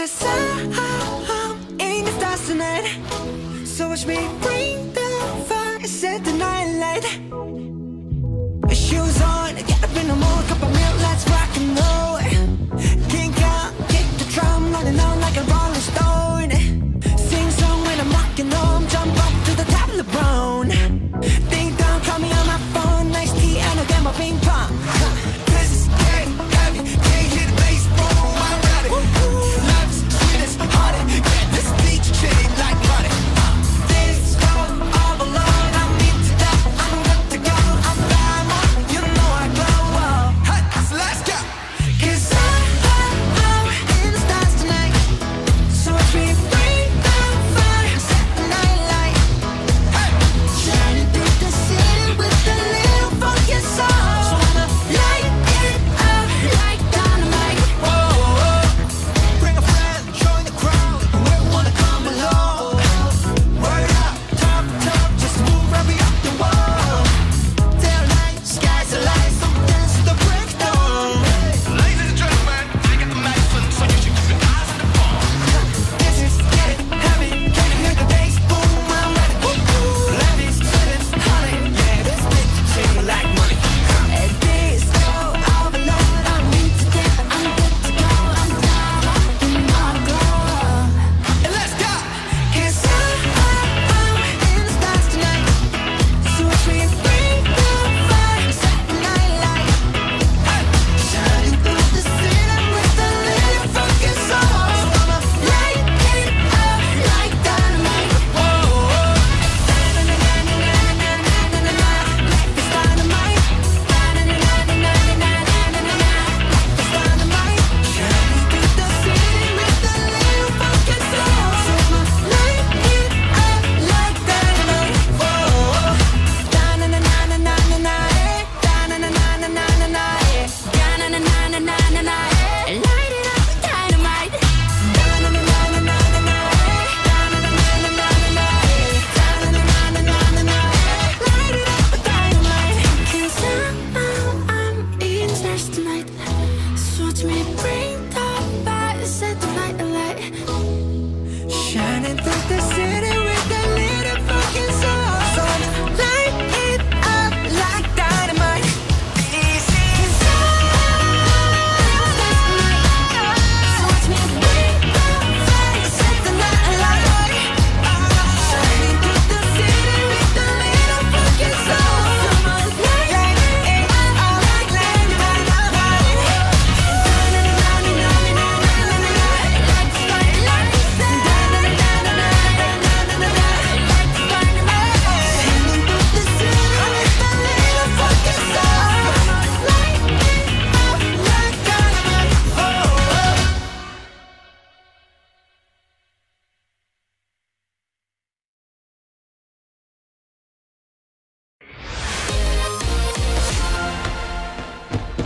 Cause I'm in the stars tonight. So watch me bring the fire, set the night light. me bring